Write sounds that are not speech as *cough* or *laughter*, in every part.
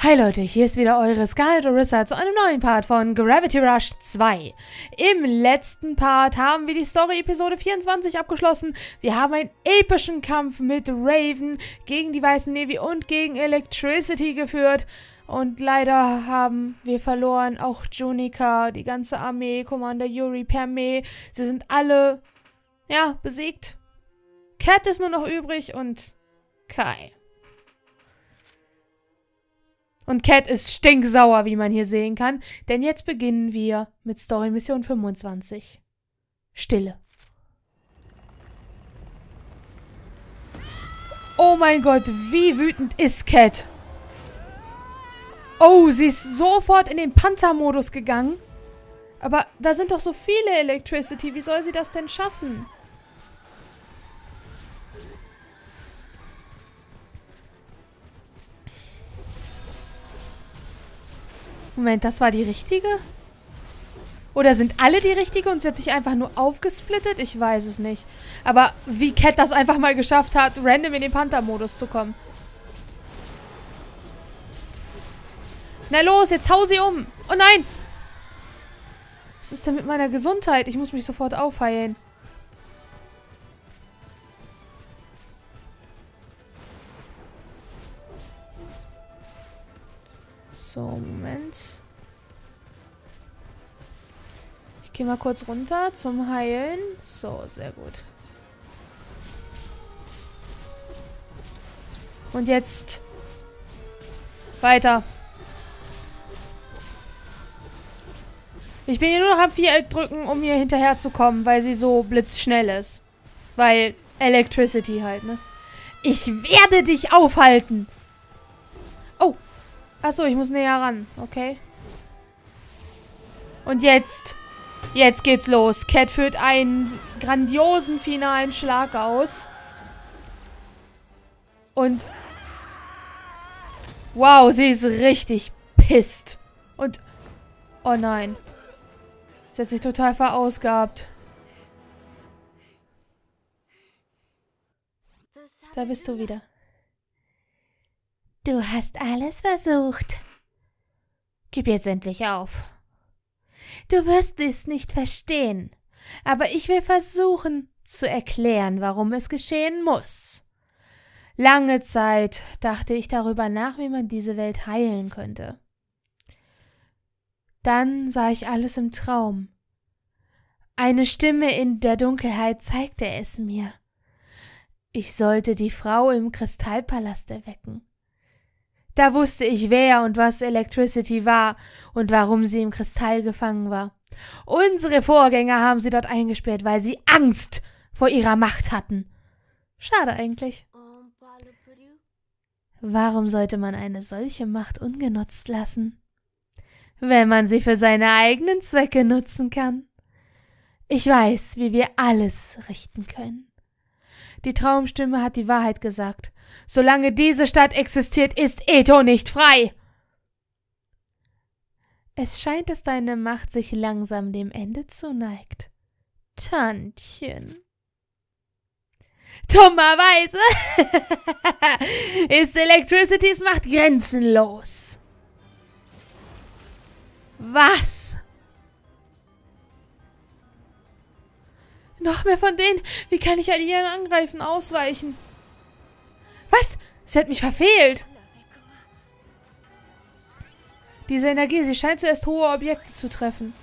Hi Leute, hier ist wieder eure Scarlet Orissa zu einem neuen Part von Gravity Rush 2. Im letzten Part haben wir die Story Episode 24 abgeschlossen. Wir haben einen epischen Kampf mit Raven gegen die Weißen Navy und gegen Electricity geführt. Und leider haben wir verloren auch Junika, die ganze Armee, Commander Yuri, Perme. Sie sind alle, ja, besiegt. Cat ist nur noch übrig und Kai. Und Cat ist stinksauer, wie man hier sehen kann, denn jetzt beginnen wir mit Story Mission 25. Stille. Oh mein Gott, wie wütend ist Cat? Oh, sie ist sofort in den Panzermodus gegangen. Aber da sind doch so viele Electricity. Wie soll sie das denn schaffen? Moment, das war die richtige? Oder sind alle die richtige und sie hat sich einfach nur aufgesplittet? Ich weiß es nicht. Aber wie Cat das einfach mal geschafft hat, random in den Panther-Modus zu kommen. Na los, jetzt hau sie um. Oh nein! Was ist denn mit meiner Gesundheit? Ich muss mich sofort aufheilen. So, Moment. Ich gehe mal kurz runter zum Heilen. So, sehr gut. Und jetzt weiter. Ich bin hier nur noch am Viereck drücken, um hier hinterher zu kommen, weil sie so blitzschnell ist. Weil Electricity halt, ne? Ich werde dich aufhalten! Achso, ich muss näher ran. Okay. Und jetzt. Jetzt geht's los. Cat führt einen grandiosen finalen Schlag aus. Und. Wow, sie ist richtig pisst. Und. Oh nein. Sie hat sich total verausgabt. Da bist du wieder. Du hast alles versucht. Gib jetzt endlich auf. Du wirst es nicht verstehen, aber ich will versuchen zu erklären, warum es geschehen muss. Lange Zeit dachte ich darüber nach, wie man diese Welt heilen könnte. Dann sah ich alles im Traum. Eine Stimme in der Dunkelheit zeigte es mir. Ich sollte die Frau im Kristallpalast erwecken. Da wusste ich, wer und was Electricity war und warum sie im Kristall gefangen war. Unsere Vorgänger haben sie dort eingesperrt, weil sie Angst vor ihrer Macht hatten. Schade eigentlich. Warum sollte man eine solche Macht ungenutzt lassen? Wenn man sie für seine eigenen Zwecke nutzen kann. Ich weiß, wie wir alles richten können. Die Traumstimme hat die Wahrheit gesagt. Solange diese Stadt existiert, ist Eto nicht frei. Es scheint, dass deine Macht sich langsam dem Ende zuneigt. Tantchen. Dummerweise *laughs* ist Electricitys Macht grenzenlos. Was? Noch mehr von denen? Wie kann ich an ihren Angreifen ausweichen? Sie hat mich verfehlt. Diese Energie, sie scheint zuerst hohe Objekte zu treffen.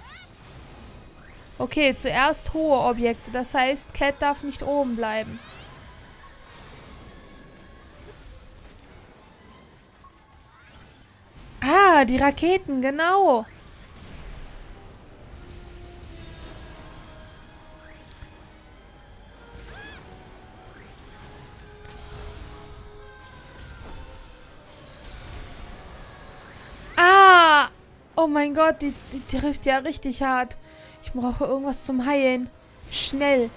Okay, zuerst hohe Objekte. Das heißt, Cat darf nicht oben bleiben. Ah, die Raketen, genau. Oh mein Gott, die, die, trifft ja richtig hart. Ich brauche irgendwas zum Heilen. Schnell.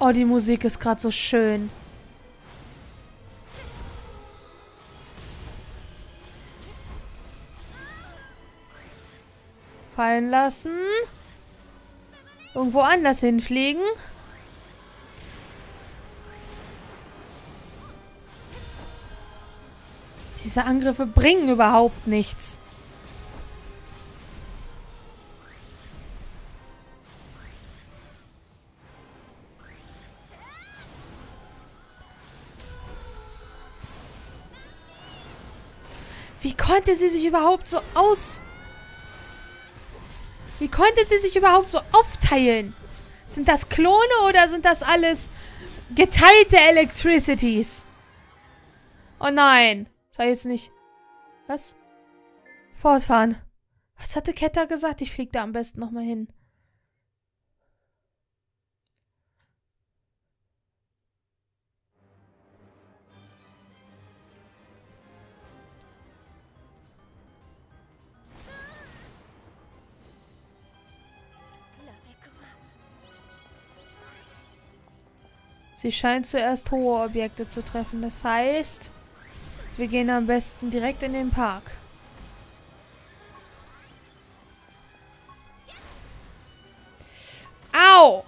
Oh, die Musik ist gerade so schön. Fallen lassen. Irgendwo anders hinfliegen. Diese Angriffe bringen überhaupt nichts. Wie konnte sie sich überhaupt so aus... Wie konnte sie sich überhaupt so aufteilen? Sind das Klone oder sind das alles geteilte Electricities? Oh nein. Sei jetzt nicht... Was? Fortfahren. Was hatte Ketter gesagt? Ich fliege da am besten nochmal hin. Sie scheint zuerst hohe Objekte zu treffen. Das heißt, wir gehen am besten direkt in den Park. Au!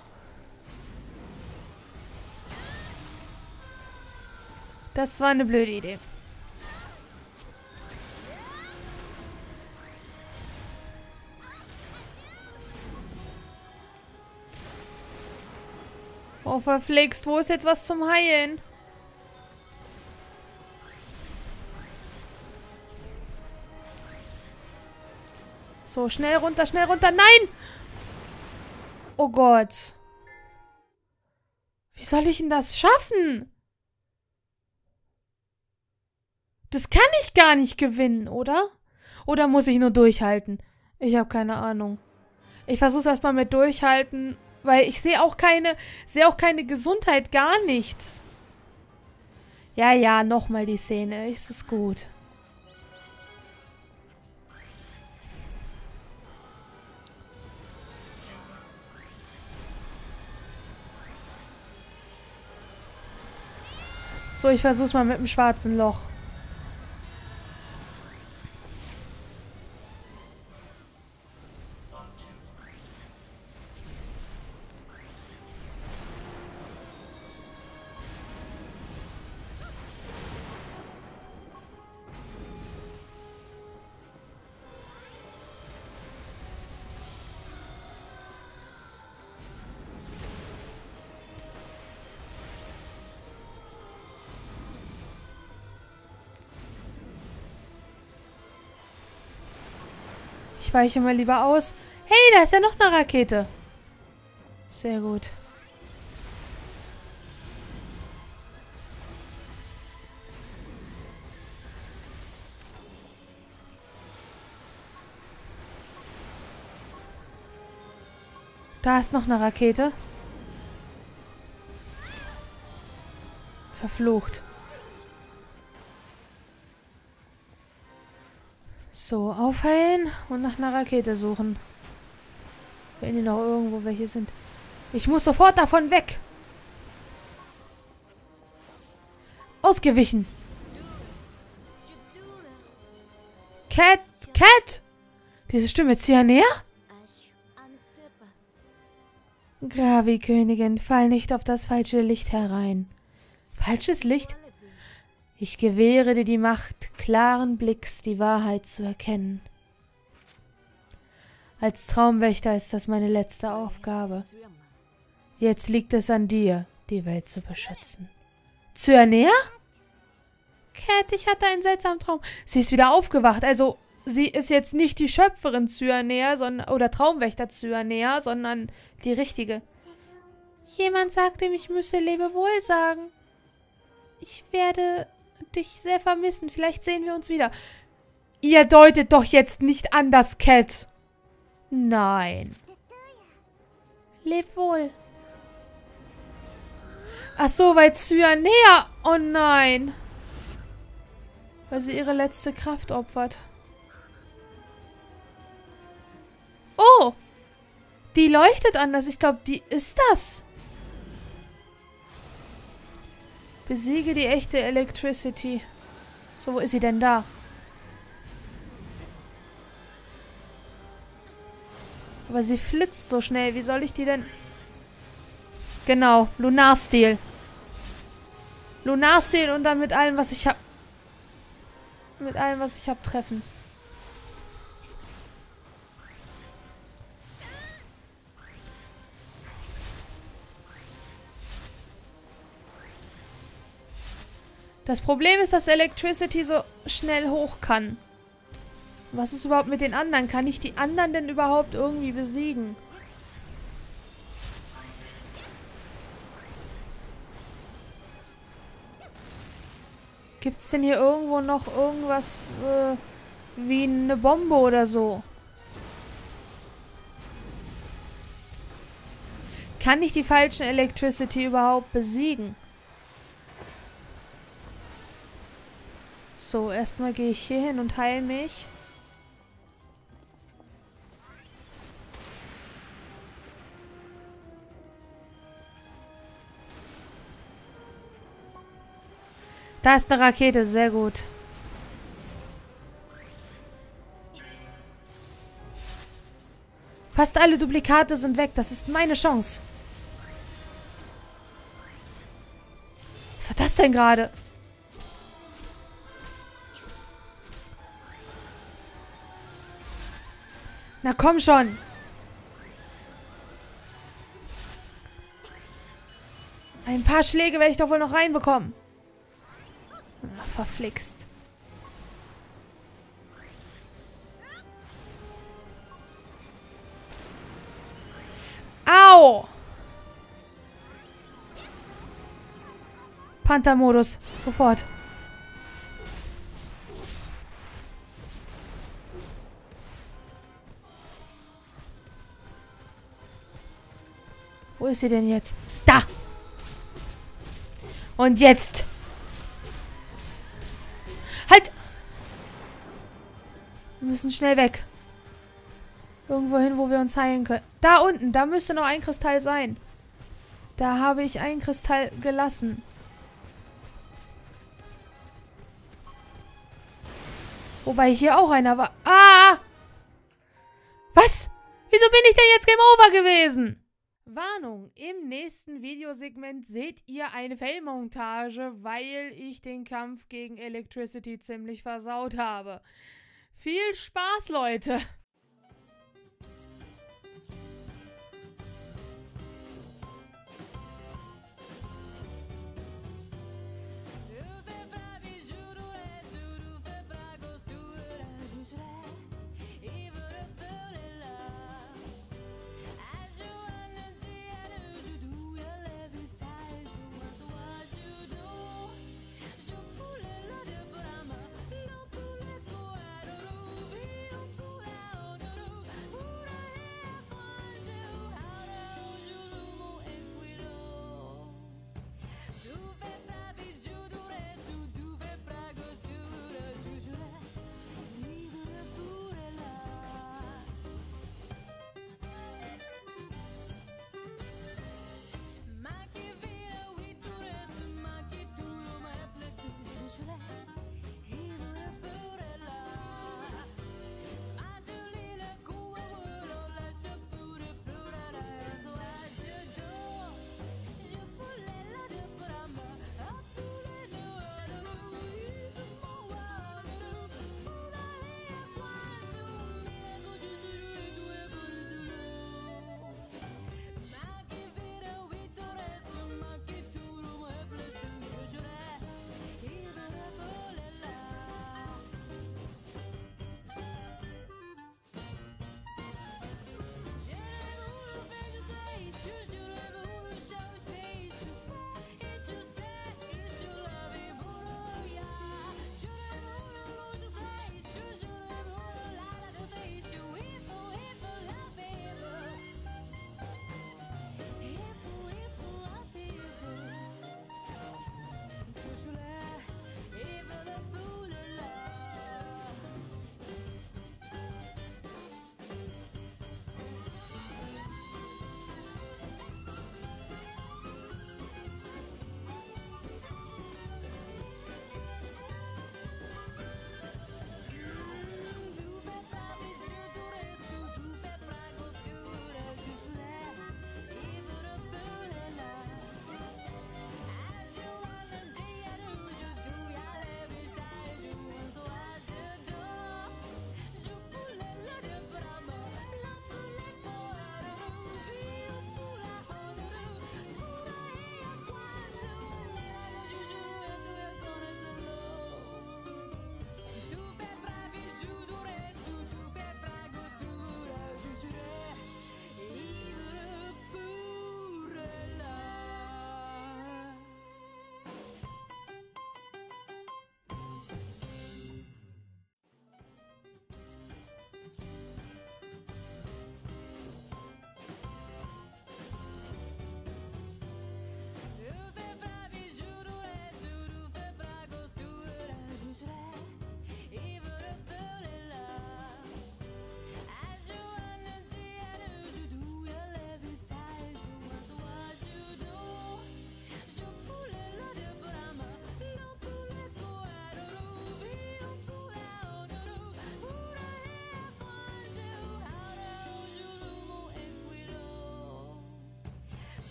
Das war eine blöde Idee. Oh, verflixt. Wo ist jetzt was zum Heilen? So, schnell runter, schnell runter. Nein! Oh Gott. Wie soll ich denn das schaffen? Das kann ich gar nicht gewinnen, oder? Oder muss ich nur durchhalten? Ich habe keine Ahnung. Ich versuche erstmal mit durchhalten weil ich sehe auch keine, sehe auch keine Gesundheit, gar nichts. Ja, ja, nochmal die Szene. Ist es gut. So, ich versuch's mal mit dem schwarzen Loch. Weiche mal lieber aus. Hey, da ist ja noch eine Rakete. Sehr gut. Da ist noch eine Rakete. Verflucht. So, aufheilen und nach einer Rakete suchen. Wenn hier noch irgendwo welche sind. Ich muss sofort davon weg. Ausgewichen. Cat, Cat! Diese Stimme zieht ja näher? Gravi-Königin, fall nicht auf das falsche Licht herein. Falsches Licht? Ich gewähre dir die Macht, klaren Blicks die Wahrheit zu erkennen. Als Traumwächter ist das meine letzte Aufgabe. Jetzt liegt es an dir, die Welt zu beschützen. Cyanea? Cat, ich hatte einen seltsamen Traum. Sie ist wieder aufgewacht. Also, sie ist jetzt nicht die Schöpferin Cyanea sondern, oder Traumwächter Cyanea, sondern die richtige. Jemand sagte, ich müsse Lebewohl sagen. Ich werde dich sehr vermissen. Vielleicht sehen wir uns wieder. Ihr deutet doch jetzt nicht an das Cat. Nein. Leb wohl. Ach so, weil Cyanea... Oh nein. Weil sie ihre letzte Kraft opfert. Oh. Die leuchtet anders. Ich glaube, die ist das. Besiege die echte Electricity. So, wo ist sie denn da? Aber sie flitzt so schnell. Wie soll ich die denn... Genau, Lunarstil. Lunarstil und dann mit allem, was ich habe. mit allem, was ich habe, treffen. Das Problem ist, dass Electricity so schnell hoch kann. Was ist überhaupt mit den anderen? Kann ich die anderen denn überhaupt irgendwie besiegen? Gibt es denn hier irgendwo noch irgendwas äh, wie eine Bombe oder so? Kann ich die falschen Electricity überhaupt besiegen? So, erstmal gehe ich hier hin und heile mich. Da ist eine Rakete, sehr gut. Fast alle Duplikate sind weg. Das ist meine Chance. Was war das denn gerade? Na komm schon. Ein paar Schläge werde ich doch wohl noch reinbekommen. Ach, verflixt. Au! Panther-Modus. Sofort. Wo ist sie denn jetzt? Da! Und jetzt! Halt! Wir müssen schnell weg. Irgendwo hin, wo wir uns heilen können. Da unten, da müsste noch ein Kristall sein. Da habe ich einen Kristall gelassen. Wobei hier auch einer war. Ah! Was? Wieso bin ich denn jetzt Game Over gewesen? Warnung, im nächsten Videosegment seht ihr eine Fail-Montage, weil ich den Kampf gegen Electricity ziemlich versaut habe. Viel Spaß, Leute!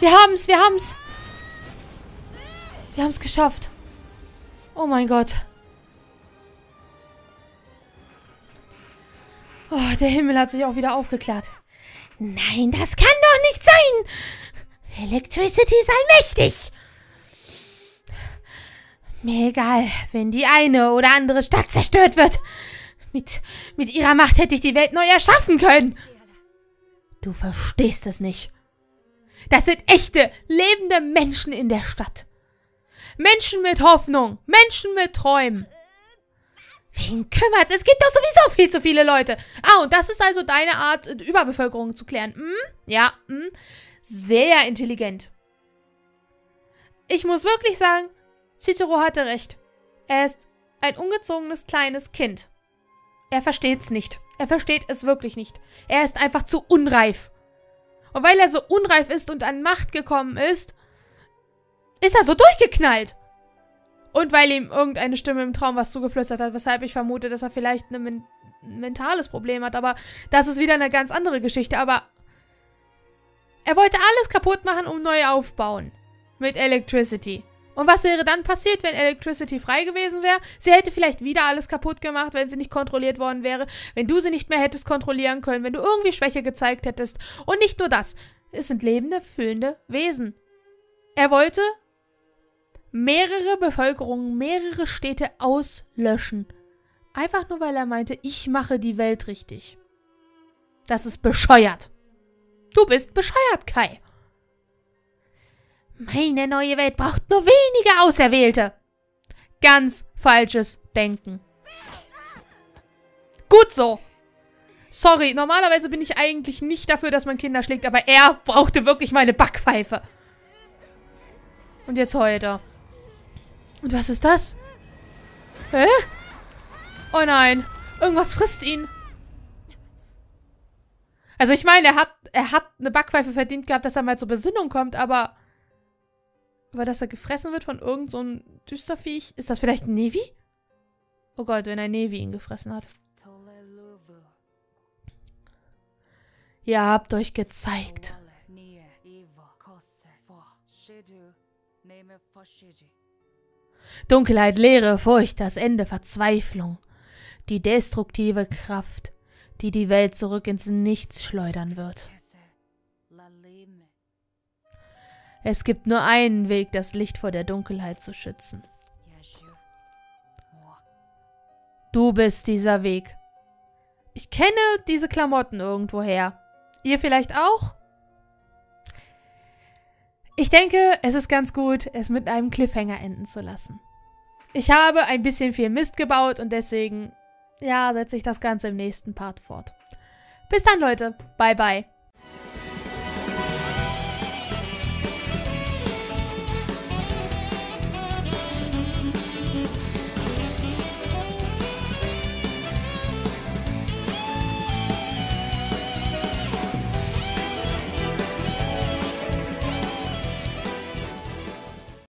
Wir haben's, wir haben's. Wir haben's geschafft. Oh mein Gott. Oh, der Himmel hat sich auch wieder aufgeklärt. Nein, das kann doch nicht sein. Electricity ist allmächtig. Mir egal, wenn die eine oder andere Stadt zerstört wird. Mit, mit ihrer Macht hätte ich die Welt neu erschaffen können. Du verstehst es nicht. Das sind echte, lebende Menschen in der Stadt. Menschen mit Hoffnung, Menschen mit Träumen. Wen kümmert's? Es gibt doch sowieso viel zu viele Leute. Ah, und das ist also deine Art, Überbevölkerung zu klären. Hm? Ja, hm? Sehr intelligent. Ich muss wirklich sagen, Cicero hatte recht. Er ist ein ungezogenes kleines Kind. Er versteht's nicht. Er versteht es wirklich nicht. Er ist einfach zu unreif. Und weil er so unreif ist und an Macht gekommen ist, ist er so durchgeknallt. Und weil ihm irgendeine Stimme im Traum was zugeflüstert hat, weshalb ich vermute, dass er vielleicht ein men mentales Problem hat. Aber das ist wieder eine ganz andere Geschichte. Aber er wollte alles kaputt machen, um neu aufbauen. Mit Electricity. Und was wäre dann passiert, wenn Electricity frei gewesen wäre? Sie hätte vielleicht wieder alles kaputt gemacht, wenn sie nicht kontrolliert worden wäre, wenn du sie nicht mehr hättest kontrollieren können, wenn du irgendwie Schwäche gezeigt hättest. Und nicht nur das. Es sind lebende, fühlende Wesen. Er wollte mehrere Bevölkerungen, mehrere Städte auslöschen. Einfach nur, weil er meinte, ich mache die Welt richtig. Das ist bescheuert. Du bist bescheuert, Kai. Meine neue Welt braucht nur wenige Auserwählte. Ganz falsches Denken. Gut so. Sorry, normalerweise bin ich eigentlich nicht dafür, dass man Kinder schlägt, aber er brauchte wirklich meine Backpfeife. Und jetzt heult er. Und was ist das? Hä? Oh nein. Irgendwas frisst ihn. Also ich meine, er hat, er hat eine Backpfeife verdient gehabt, dass er mal zur Besinnung kommt, aber... Aber dass er gefressen wird von irgendeinem so Düsterviech? Ist das vielleicht ein Nevi? Oh Gott, wenn ein Nevi ihn gefressen hat. Ihr habt euch gezeigt. Dunkelheit, Leere, Furcht, das Ende, Verzweiflung. Die destruktive Kraft, die die Welt zurück ins Nichts schleudern wird. Es gibt nur einen Weg, das Licht vor der Dunkelheit zu schützen. Du bist dieser Weg. Ich kenne diese Klamotten irgendwoher. Ihr vielleicht auch? Ich denke, es ist ganz gut, es mit einem Cliffhanger enden zu lassen. Ich habe ein bisschen viel Mist gebaut und deswegen, ja, setze ich das Ganze im nächsten Part fort. Bis dann, Leute. Bye, bye.